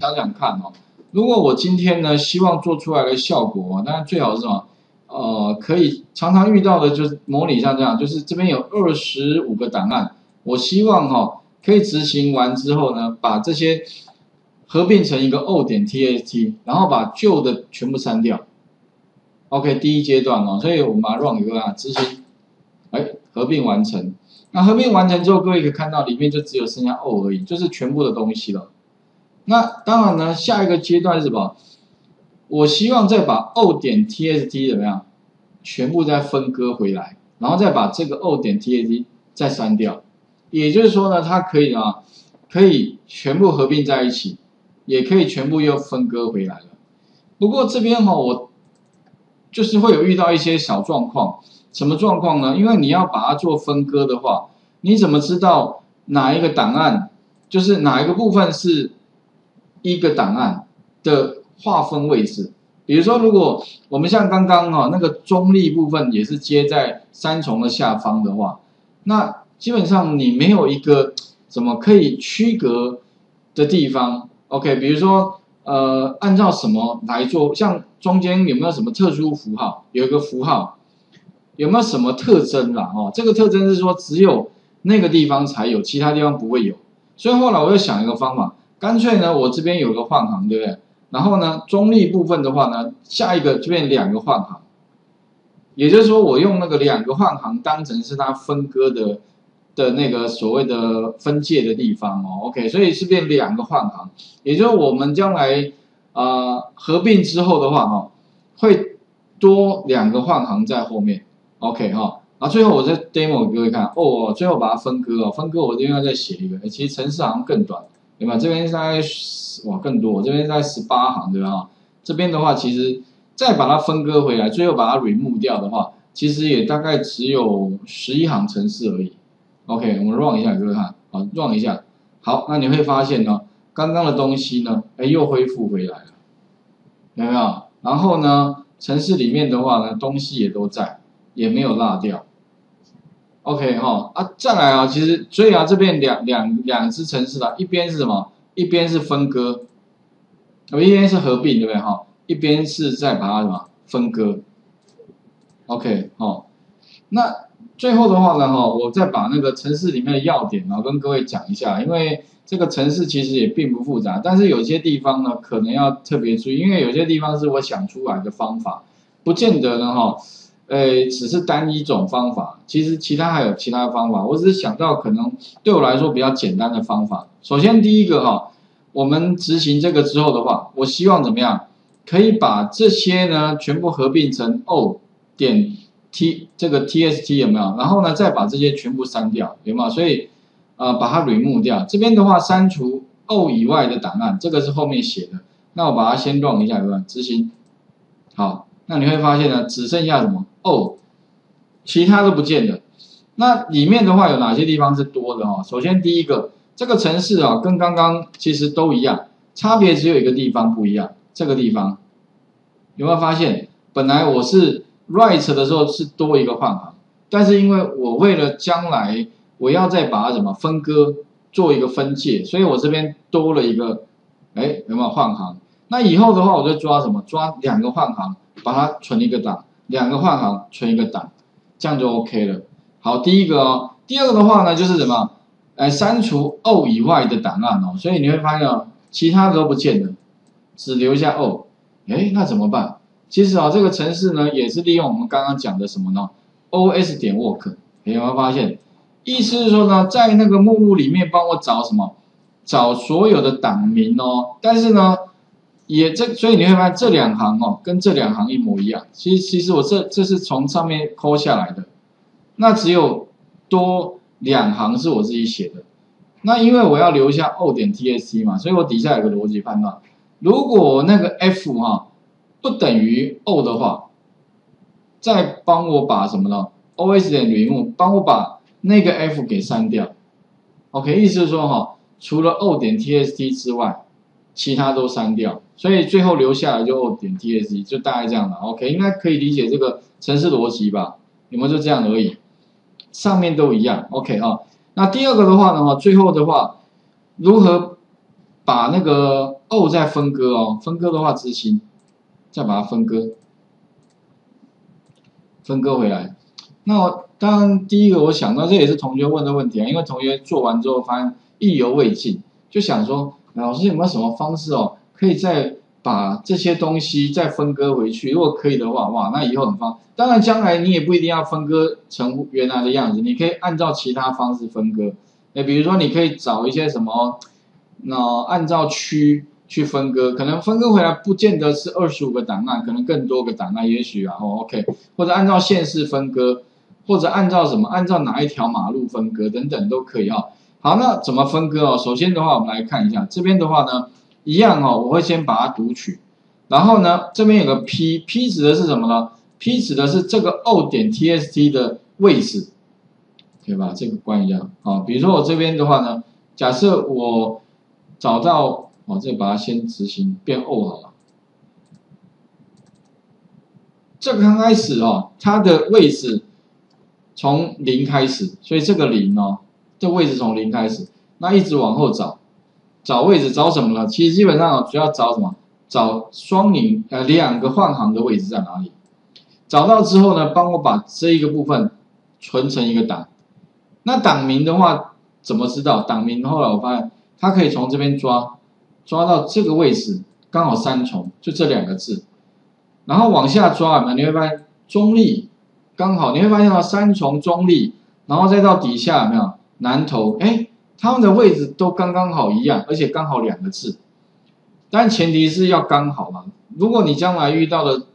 想想看哦，如果我今天呢希望做出来的效果，当然最好是什么？呃，可以常常遇到的就是模拟像这样，就是这边有二十五个档案，我希望哈可以执行完之后呢，把这些合并成一个 O 点 TST，然后把旧的全部删掉。OK，第一阶段哦，所以我们把 run 一个啊，执行，哎，合并完成。那合并完成之后，各位可以看到里面就只有剩下 O 而已，就是全部的东西了。那当然呢，下一个阶段是什么？我希望再把 O 点 T S T 怎么样，全部再分割回来，然后再把这个 O 点 TST 再删掉。也就是说呢，它可以啊，可以全部合并在一起，也可以全部又分割回来了。不过这边哈，我。就是会有遇到一些小状况，什么状况呢？因为你要把它做分割的话，你怎么知道哪一个档案，就是哪一个部分是一个档案的划分位置？比如说，如果我们像刚刚哈那个中立部分也是接在三重的下方的话，那基本上你没有一个怎么可以区隔的地方。OK，比如说。呃，按照什么来做？像中间有没有什么特殊符号？有一个符号，有没有什么特征啦？哦，这个特征是说只有那个地方才有，其他地方不会有。所以后来我又想一个方法，干脆呢，我这边有个换行，对不对？然后呢，中立部分的话呢，下一个这边两个换行，也就是说，我用那个两个换行当成是它分割的。的那个所谓的分界的地方哦，OK，所以是变两个换行，也就是我们将来啊合并之后的话哈，会多两个换行在后面，OK 哈，啊最后我再 demo 给各位看哦，最后把它分割哦，分割我这边要再写一个，其实程式好像更短，对吧？这边大概哇更多，这边在十八行对吧？这边的话其实再把它分割回来，最后把它 remove 掉的话，其实也大概只有十一行程式而已。OK，我们 run 一下，各位看，好，run 一下，好，那你会发现呢，刚刚的东西呢，哎，又恢复回来了，有没有？然后呢，城市里面的话呢，东西也都在，也没有落掉。OK 哈，啊，再来啊，其实所以啊，这边两两两只城市啊，一边是什么？一边是分割，哦，一边是合并，对不对？哈，一边是在把它什么分割。OK，好，那。最后的话呢，哈，我再把那个城市里面的要点呢跟各位讲一下，因为这个城市其实也并不复杂，但是有些地方呢可能要特别注意，因为有些地方是我想出来的方法，不见得呢，哈，呃，只是单一种方法，其实其他还有其他方法，我只是想到可能对我来说比较简单的方法。首先第一个哈，我们执行这个之后的话，我希望怎么样，可以把这些呢全部合并成 O 点。T 这个 TST 有没有？然后呢，再把这些全部删掉，有没有？所以，呃，把它 remove 掉。这边的话，删除 O 以外的档案，这个是后面写的。那我把它先 run 一下，有没有？执行。好，那你会发现呢，只剩下什么哦其他都不见了。那里面的话有哪些地方是多的哈？首先第一个，这个城市啊，跟刚刚其实都一样，差别只有一个地方不一样。这个地方有没有发现？本来我是。write 的时候是多一个换行，但是因为我为了将来我要再把它怎么分割做一个分界，所以我这边多了一个，哎，有没有换行？那以后的话，我就抓什么？抓两个换行，把它存一个档，两个换行存一个档，这样就 OK 了。好，第一个哦，第二个的话呢，就是什么？哎删除 O 以外的档案哦，所以你会发现哦，其他的都不见了，只留下 O，哎，那怎么办？其实啊，这个程式呢，也是利用我们刚刚讲的什么呢？os 点 work，有没有发现？意思是说呢，在那个目录里面帮我找什么？找所有的档名哦。但是呢，也这，所以你会发现这两行哦，跟这两行一模一样。其实，其实我这这是从上面抠下来的。那只有多两行是我自己写的。那因为我要留下 o 点 TST 嘛，所以我底下有个逻辑判断。如果那个 f 哈。不等于 O 的话，再帮我把什么呢？OS 点零目帮我把那个 F 给删掉。OK，意思是说哈，除了 O 点 TST 之外，其他都删掉，所以最后留下来就点 tsg，就大概这样了。OK，应该可以理解这个程式逻辑吧？有没有就这样而已？上面都一样。OK 啊，那第二个的话呢，最后的话，如何把那个 O 再分割哦，分割的话执行，再把它分割，分割回来。那当然第一个我想到这也是同学问的问题啊，因为同学做完之后发现意犹未尽，就想说老师有没有什么方式哦，可以再把这些东西再分割回去？如果可以的话，哇，那以后很方。当然将来你也不一定要分割成原来的样子，你可以按照其他方式分割。哎，比如说你可以找一些什么，那按照区。去分割，可能分割回来不见得是二十五个档案，可能更多个档案，也许啊，哦 OK，或者按照县市分割，或者按照什么，按照哪一条马路分割等等都可以哈。好，那怎么分割哦？首先的话，我们来看一下这边的话呢，一样哦，我会先把它读取，然后呢，这边有个 P，P 指的是什么呢？P 指的是这个 O 点 TST 的位置，可以把这个关一下啊。比如说我这边的话呢，假设我找到。哦，这把它先执行变 O 好了。这个刚开始哦，它的位置从零开始，所以这个零哦，这位置从零开始，那一直往后找，找位置找什么呢？其实基本上主要找什么？找双引呃两个换行的位置在哪里？找到之后呢，帮我把这一个部分存成一个档。那档名的话怎么知道？档名后来我发现它可以从这边抓。抓到这个位置刚好三重，就这两个字，然后往下抓有你会发现中立刚好，你会发现到三重中立，然后再到底下有没有南投？哎，他们的位置都刚刚好一样，而且刚好两个字，但前提是要刚好嘛。如果你将来遇到的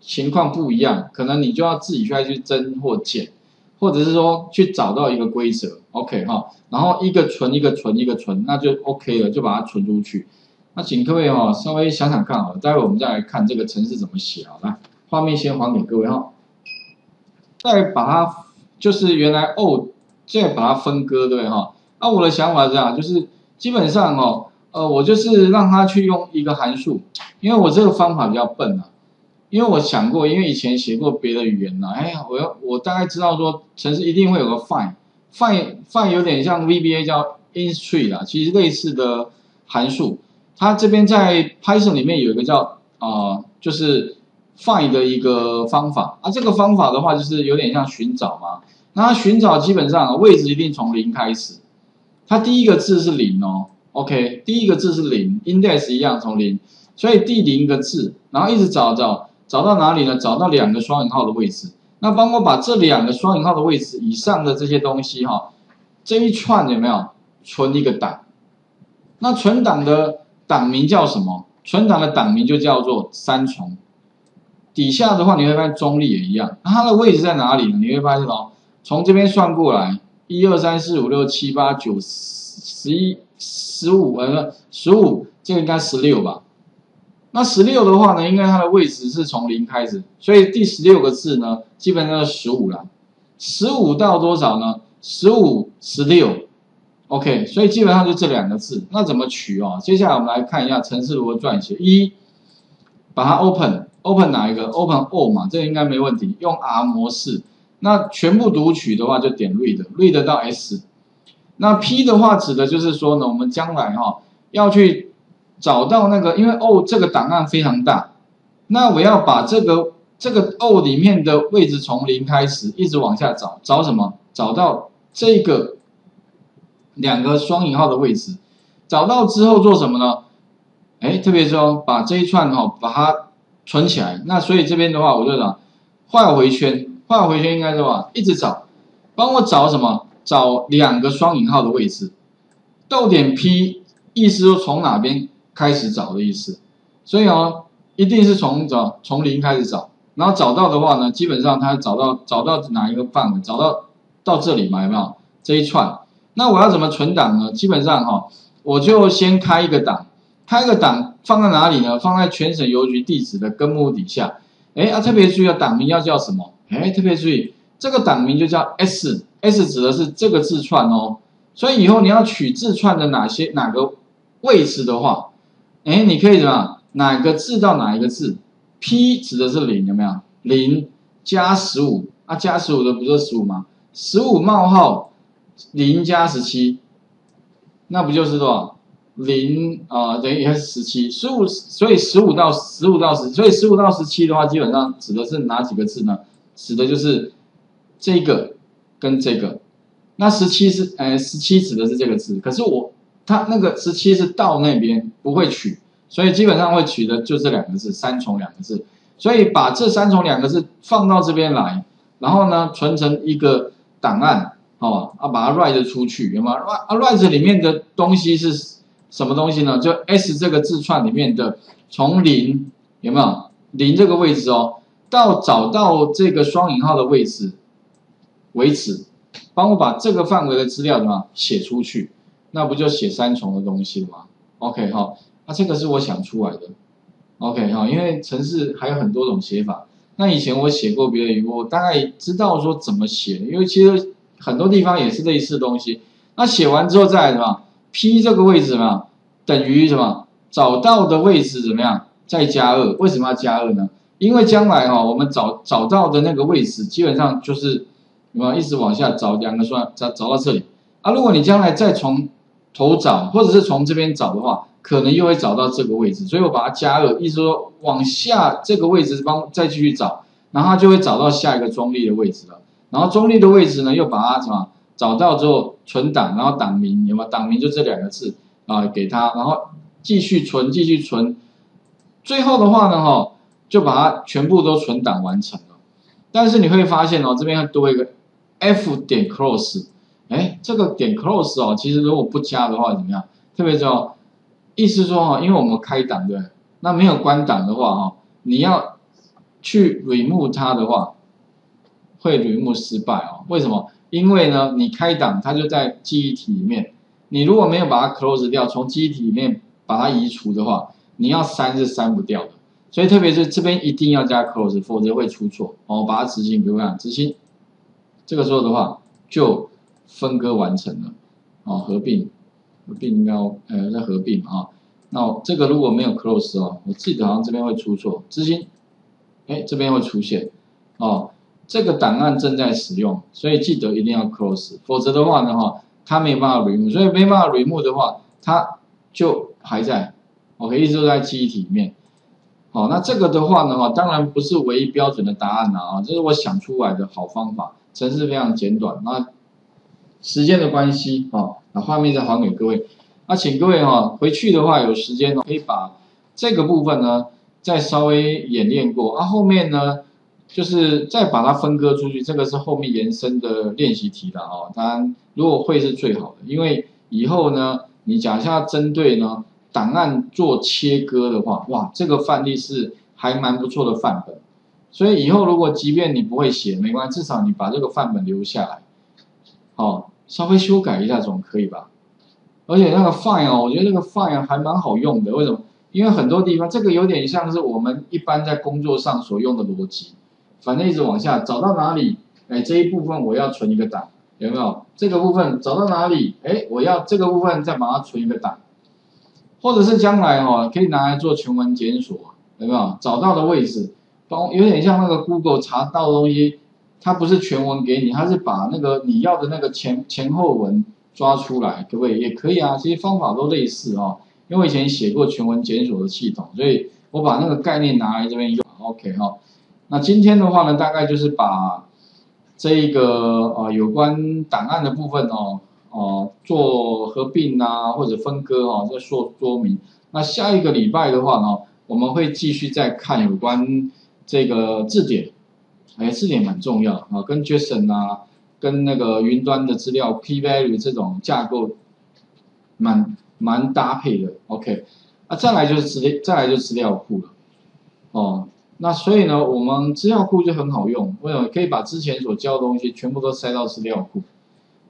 情况不一样，可能你就要自己再去增或减，或者是说去找到一个规则，OK 哈，然后一个存一个存一个存，那就 OK 了，就把它存出去。那请各位哈稍微想想看啊，待会我们再来看这个程式怎么写啊。来，画面先还给各位哈，再把它就是原来 O，再把它分割对哈。那我的想法是这样，就是基本上哦，呃，我就是让他去用一个函数，因为我这个方法比较笨啊。因为我想过，因为以前写过别的语言呐，哎呀，我要我大概知道说程式一定会有个 find，find，find 有点像 VBA 叫 instr 啦，其实类似的函数。它这边在 Python 里面有一个叫啊，就是 find 的一个方法啊。这个方法的话，就是有点像寻找嘛。那寻找基本上位置一定从零开始，它第一个字是零哦。OK，第一个字是零，index 一样从零，所以第零个字，然后一直找找找到哪里呢？找到两个双引号的位置。那帮我把这两个双引号的位置以上的这些东西哈，这一串有没有存一个档？那存档的。档名叫什么？存档的档名就叫做三重。底下的话你会发现中立也一样。那它的位置在哪里呢？你会发现哦，从这边算过来，一二三四五六七八九十一十五呃十五，这个应该十六吧？那十六的话呢，应该它的位置是从零开始，所以第十六个字呢，基本上是十五了。十五到多少呢？十五十六。OK，所以基本上就这两个字，那怎么取哦？接下来我们来看一下程式如何撰写。一，把它 open，open 哪一个？open all 嘛，这个应该没问题。用 R 模式，那全部读取的话就点 read，read 到 S。那 P 的话指的就是说呢，我们将来哈要去找到那个，因为 O 这个档案非常大，那我要把这个这个 O 里面的位置从零开始一直往下找，找什么？找到这个。两个双引号的位置，找到之后做什么呢？哎，特别说把这一串哈把它存起来。那所以这边的话，我就讲画回圈，画回圈应该是吧？一直找，帮我找什么？找两个双引号的位置。逗点 P 意思说从哪边开始找的意思。所以哦，一定是从找从零开始找，然后找到的话呢，基本上它找到找到哪一个范围？找到到这里嘛？有没有这一串？那我要怎么存档呢？基本上哈，我就先开一个档，开个档放在哪里呢？放在全省邮局地址的根目底下。哎啊，特别注意啊，档名要叫什么？哎，特别注意，这个档名就叫 S，S 指的是这个字串哦。所以以后你要取字串的哪些哪个位置的话，哎，你可以怎么？哪个字到哪一个字？P 指的是零，有没有？零加十五啊，加十五的不是十五吗？十五冒号。零加十七，那不就是多少？零啊等于是十七，十五所以十五到十五到十，所以十五到十七的话，基本上指的是哪几个字呢？指的就是这个跟这个。那十七是呃十七指的是这个字，可是我它那个十七是到那边不会取，所以基本上会取的就这两个字三重两个字，所以把这三重两个字放到这边来，然后呢存成一个档案，哦啊把它 write 出去，有吗？啊 write 里面的东西是什么东西呢？就 s 这个字串里面的从零有没有零这个位置哦，到找到这个双引号的位置为止。帮我把这个范围的资料怎么写出去？那不就写三重的东西了吗？OK 哈，那这个是我想出来的。OK 哈，因为程式还有很多种写法。那以前我写过别的语，我大概知道说怎么写，因为其实很多地方也是类似东西。那写完之后再什么？P 这个位置嘛，等于什么？找到的位置怎么样？再加二。为什么要加二呢？因为将来哈，我们找找到的那个位置基本上就是。什么一直往下找两个算找找到这里啊？如果你将来再从头找，或者是从这边找的话，可能又会找到这个位置，所以我把它加二，意思说往下这个位置帮再继续找，然后它就会找到下一个中立的位置了。然后中立的位置呢，又把它什么找到之后存档，然后档名有没有？档名就这两个字啊，给它，然后继续存，继续存，最后的话呢，哈，就把它全部都存档完成了。但是你会发现哦，这边多一个。F 点 close，哎，这个点 close 哦，其实如果不加的话怎么样？特别是哦，意思说哈，因为我们开档对，那没有关档的话哈，你要去 remove 它的话，会 remove 失败哦。为什么？因为呢，你开档它就在记忆体里面，你如果没有把它 close 掉，从记忆体里面把它移除的话，你要删是删不掉的。所以特别是这边一定要加 close，否则会出错哦。把它执行，比如讲执行。这个时候的话，就分割完成了，哦，合并，合并应该呃在合并啊。那这个如果没有 close 哦，我记得好像这边会出错，执行，哎，这边会出现，哦，这个档案正在使用，所以记得一定要 close，否则的话呢，哈，它没办法 remove，所以没办法 remove 的话，它就还在，OK，一直都在记忆体里面。好，那这个的话呢，哈，当然不是唯一标准的答案了啊，这是我想出来的好方法。程式非常简短，那时间的关系啊，那画面再还给各位，那请各位哈回去的话有时间可以把这个部分呢再稍微演练过，啊后面呢就是再把它分割出去，这个是后面延伸的练习题的哦。当然如果会是最好的，因为以后呢你假设要针对呢档案做切割的话，哇这个范例是还蛮不错的范本。所以以后如果即便你不会写，没关系，至少你把这个范本留下来，好，稍微修改一下总可以吧？而且那个 file，我觉得那个 file 还蛮好用的。为什么？因为很多地方这个有点像是我们一般在工作上所用的逻辑，反正一直往下找到哪里，哎，这一部分我要存一个档，有没有？这个部分找到哪里，哎，我要这个部分再把它存一个档，或者是将来哈可以拿来做全文检索，有没有？找到的位置。帮有点像那个 Google 查到的东西，它不是全文给你，它是把那个你要的那个前前后文抓出来，可不可以？也可以啊，其实方法都类似哦。因为我以前写过全文检索的系统，所以我把那个概念拿来这边用。OK 哈，那今天的话呢，大概就是把这一个呃有关档案的部分哦，哦做合并啊或者分割哦，再说说明。那下一个礼拜的话呢，我们会继续再看有关。这个字典，哎，字典蛮重要啊，跟 JSON 啊，跟那个云端的资料 P value 这种架构，蛮蛮搭配的。OK，啊，再来就是资料，再来就资料库了。哦，那所以呢，我们资料库就很好用，为什么？可以把之前所教的东西全部都塞到资料库，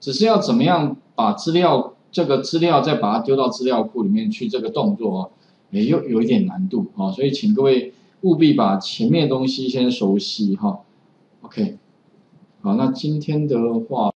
只是要怎么样把资料这个资料再把它丢到资料库里面去，这个动作哦，也又有一点难度啊，所以请各位。务必把前面东西先熟悉哈，OK，好，那今天的话。